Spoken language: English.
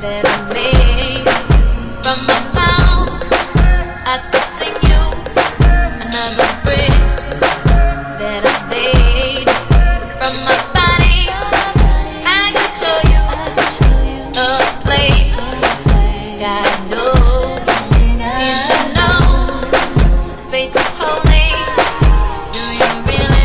that I made From my mouth. I could sing you Another brick That I made From my body. I could show you A place God knows. You should know Space is holy. Do you really